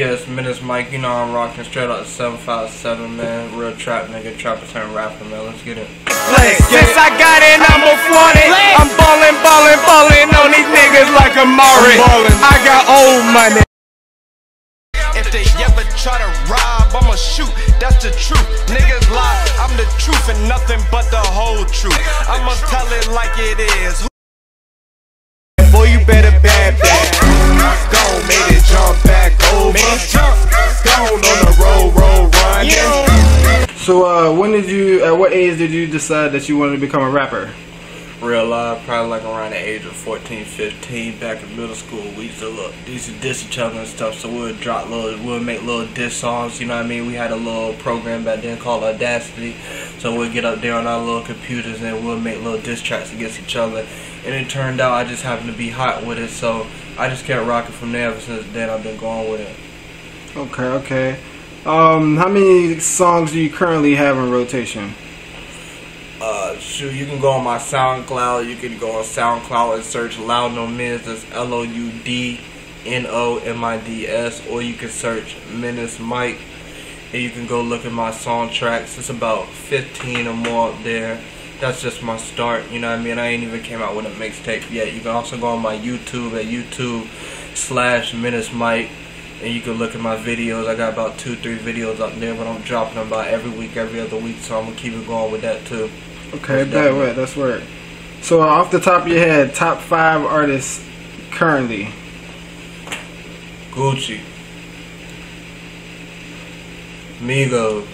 Yes, Menace Mike, you know I'm rocking straight out 757, man. Real trap nigga, trapper turn rapper, man. Let's get it. Since I got in, I'm a 40. I'm ballin', ballin', ballin' on these niggas like a Maury. I got old money. If they ever try to rob, I'ma shoot. That's the truth. Niggas lie. I'm the truth and nothing but the whole truth. I'ma tell it like it is. Boy, you better bad bad. Go, made it jump back over. Gone on the road, roll, run. So, uh, when did you, at what age did you decide that you wanted to become a rapper? Real life, probably like around the age of 14, 15, back in middle school, we used to look, we used to diss each other and stuff, so we would drop little, we would make little diss songs, you know what I mean? We had a little program back then called Audacity, so we'd get up there on our little computers and we'd make little diss tracks against each other, and it turned out I just happened to be hot with it, so I just kept rocking from there ever since then, I've been going with it. Okay, okay. Um, how many songs do you currently have in rotation? Uh, shoot, you can go on my SoundCloud. You can go on SoundCloud and search Loud No Mids. That's L O U D N O M I D S. Or you can search Menace Mike. And you can go look at my song tracks. It's about 15 or more up there. That's just my start. You know what I mean? I ain't even came out with a mixtape yet. You can also go on my YouTube at YouTube slash Menace Mike. And you can look at my videos. I got about two, three videos up there, but I'm dropping them about every week, every other week. So I'm gonna keep it going with that too. Okay, Most that that's word. So, off the top of your head, top five artists currently. Gucci, Migos,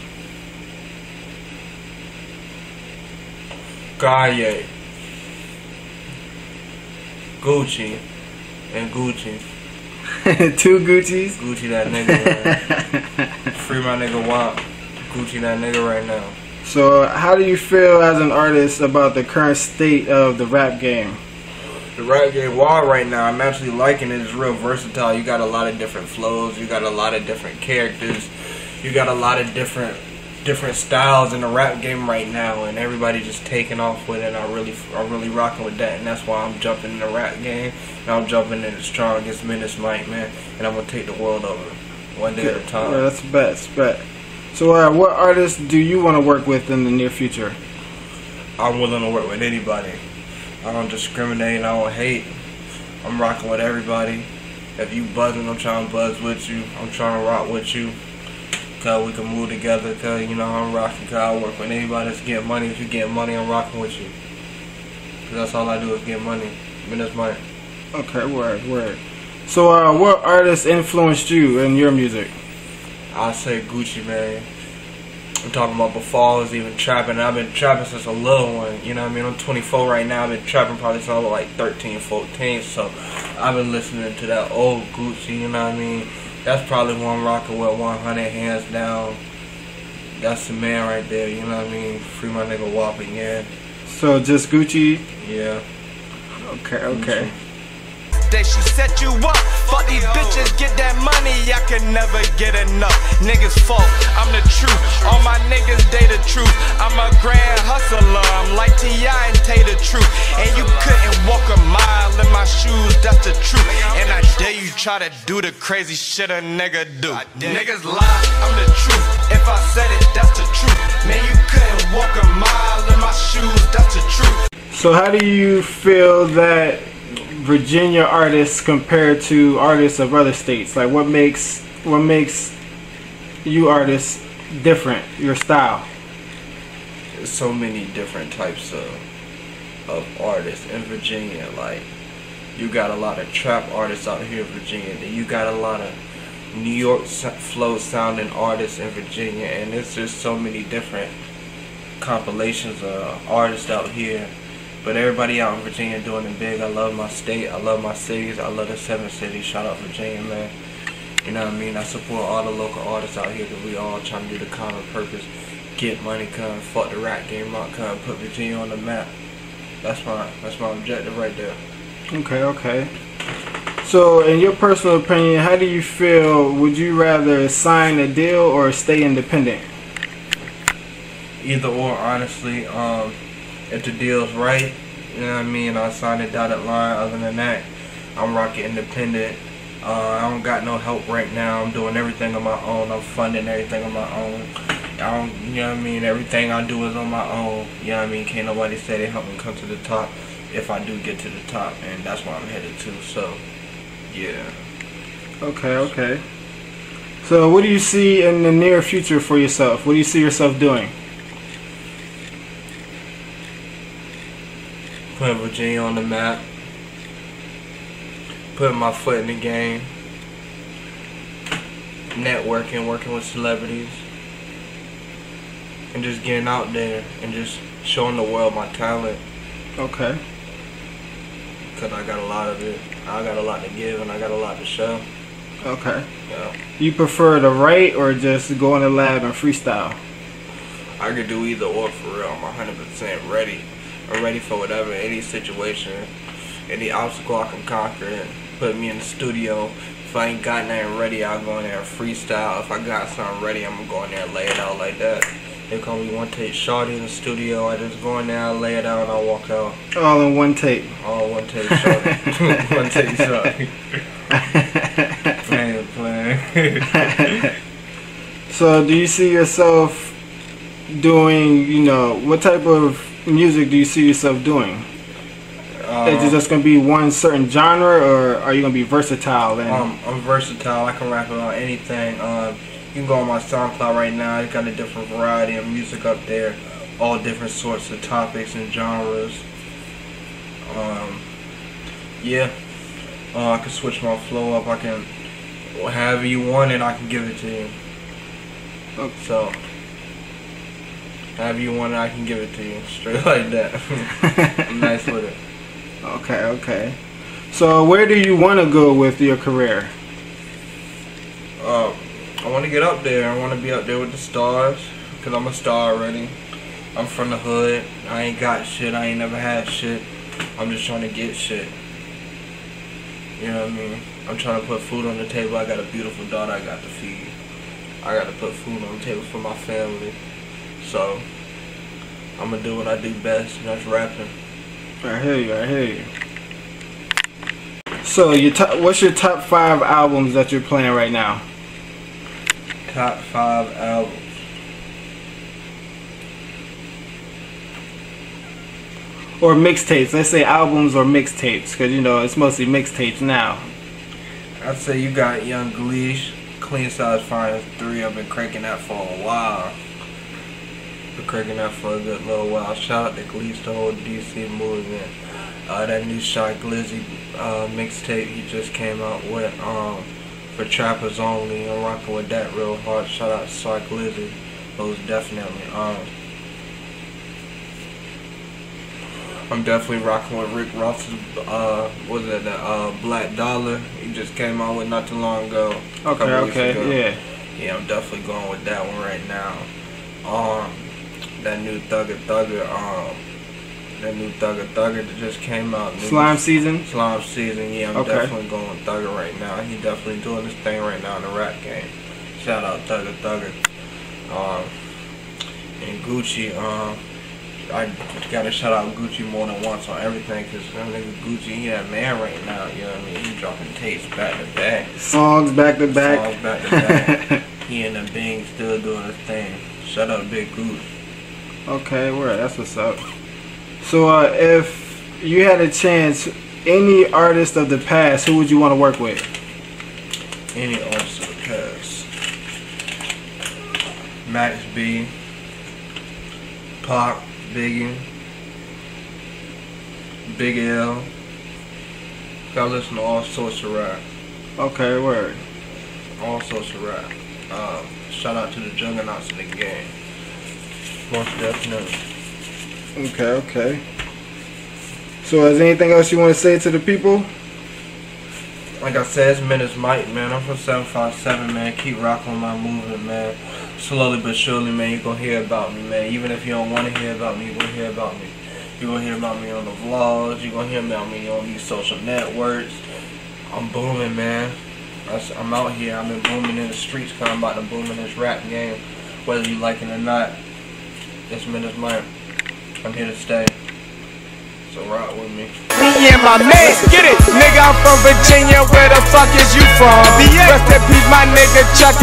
Kanye, Gucci, and Gucci. Two Gucci's. Gucci that nigga, man. Free my nigga Wop. Gucci that nigga right now. So, uh, how do you feel as an artist about the current state of the rap game? The rap game wild right now. I'm actually liking it. It's real versatile. You got a lot of different flows. You got a lot of different characters. You got a lot of different different styles in the rap game right now, and everybody just taking off with it. I really, I'm really rocking with that, and that's why I'm jumping in the rap game. And I'm jumping in it strong against Menace Mike, man. And I'm gonna take the world over one day at a time. Yeah, that's that's bet. So, uh, what artists do you want to work with in the near future? I'm willing to work with anybody. I don't discriminate. I don't hate. I'm rocking with everybody. If you buzzing, I'm trying to buzz with you. I'm trying to rock with you. Cause we can move together. Cause you know I'm rocking. Cause I work with anybody that's getting money. If you get money, I'm rocking with you. Cause that's all I do is get money. I mean that's my. Okay, word, word. So, uh, what artists influenced you in your music? I say Gucci, man. I'm talking about before I was even trapping. I've been trapping since a little one. You know what I mean? I'm 24 right now. I've been trapping probably since I was like 13, 14. So I've been listening to that old Gucci. You know what I mean? That's probably one rocking with 100 hands down. That's the man right there. You know what I mean? Free my nigga Whopping, yeah. So, just Gucci? Yeah. Okay, okay. That she set you up. Fuck these bitches, get that money. I can never get enough. Niggas fault, I'm the truth. All my niggas, they the truth. I'm a grand hustler. I'm like T.I. and Tay the truth. And you couldn't walk a mile in my shoes, that's the truth. And I dare you try to do the crazy shit a nigga do. Niggas lie, I'm the truth. If I said it, that's the truth. Man, you couldn't walk a mile in my shoes, that's the truth. So, how do you feel that Virginia artists compare to artists of other states? Like, what makes what makes you artists different? Your style? There's so many different types of of artists in Virginia. Like you got a lot of trap artists out here in Virginia. Then you got a lot of New York flow sounding artists in Virginia, and it's just so many different compilations of artists out here. But everybody out in Virginia doing it big. I love my state. I love my cities. I love the seven cities. Shout out Virginia, man. You know what I mean? I support all the local artists out here because we all trying to do the common purpose. Get money, come fuck the rap game out, come put Virginia on the map. That's my that's my objective right there. Okay, okay. So, in your personal opinion, how do you feel? Would you rather sign a deal or stay independent? Either or, honestly. Um, if the deal's right, you know what I mean, I'll sign a dotted line. Other than that, I'm rocking independent. Uh, I don't got no help right now. I'm doing everything on my own. I'm funding everything on my own. I don't, you know what I mean? Everything I do is on my own. You know what I mean? Can't nobody say they help me come to the top if I do get to the top, and that's where I'm headed to. So, yeah. Okay, okay. So, what do you see in the near future for yourself? What do you see yourself doing? Putting Virginia on the map. Putting my foot in the game. Networking, working with celebrities. And just getting out there and just showing the world my talent. Okay. Because I got a lot of it. I got a lot to give and I got a lot to show. Okay. Yeah. You prefer to write or just go in the lab and freestyle? I could do either or for real. I'm 100% ready. I'm ready for whatever, any situation, any obstacle I can conquer. And put me in the studio. If I ain't got nothing ready, I'll go in there and freestyle. If I got something ready, I'm gonna go in there and lay it out like that. They call me one take shorty in the studio. I just go in there, I lay it out, and I walk out. All in one tape. All one take shorty. one take shorty. playing, playing. so, do you see yourself doing, you know, what type of music do you see yourself doing? Um, Is it just going to be one certain genre or are you going to be versatile? And, Um, I'm versatile. I can rap about anything. Um, you can go on my SoundCloud right now. It's got a different variety of music up there, all different sorts of topics and genres. Um, yeah, uh, I can switch my flow up. I can, however you want it, I can give it to you. Okay. So, however you want it, I can give it to you. Straight like that. I'm nice with it. okay, okay. So, where do you want to go with your career? I want to get up there. I want to be up there with the stars. Because I'm a star already. I'm from the hood. I ain't got shit. I ain't never had shit. I'm just trying to get shit. You know what I mean? I'm trying to put food on the table. I got a beautiful daughter I got to feed. I got to put food on the table for my family. So, I'm going to do what I do best, and that's rapping. I hear you, I hear you. So, your top, what's your top five albums that you're playing right now? Top five albums. Or mixtapes. Let's say albums or mixtapes, because you know it's mostly mixtapes now. I'd say you got Young Gleesh, Clean Size Finest 3. I've been cranking that for a while. Been cranking that for a good little while. Shout out to Gleesh, the whole DC movement. Uh, that new Shy Glizzy uh, mixtape he just came out with um, for Trappers Only. I'm rocking with that real hard. Shout out to Shy Glizzy. Most definitely. Um, I'm definitely rocking with Rick Ross's, uh, was it the uh, Black Dollar? He just came out with not too long ago. Okay, okay, ago. yeah. Yeah, I'm definitely going with that one right now. Um, that new Thugger Thugger, um, that new Thugger Thugger that just came out. new Slime season. Slime season, yeah, I'm Okay. definitely going Thugger right now. He definitely doing this thing right now in the rap game. Shout out Thugger Thugger. Um, and Gucci, um, I gotta shout out Gucci more than once on everything because that nigga Gucci, he that man right now, you know what I mean? He dropping tapes back to back. Songs back to back. Songs back to back. he and the Bing still doing his thing. Shout out Big Goose. Okay, word. That's what's up. So, uh, if you had a chance, any artist of the past, who would you want to work with? Any artist of the past. Max B. Pac, Biggie. Big L. Gotta listen to all sorts of rap. Okay, word. All sorts of rap. Um, shout out to the juggernauts in the game. Most definitely. Okay, okay. So, is anything else you want to say to the people? Like I said, it's Menace Mike, man. I'm from 757, man. Keep rocking my movement, man. Slowly but surely, man, you're gonna hear about me, man. Even if you don't want to hear about me, you're gonna hear about me. You're gonna hear about me on the vlogs. You're gonna hear about me on these social networks. I'm booming, man. I'm out here. I've been booming in the streets I'm about to boom in this rap game. Whether you like it or not, it's Menace Mike. I'm here to stay. So rock with me. Me and my man, get it, nigga. I'm from Virginia. Where the fuck is you from? Rest in peace, my nigga Chuck.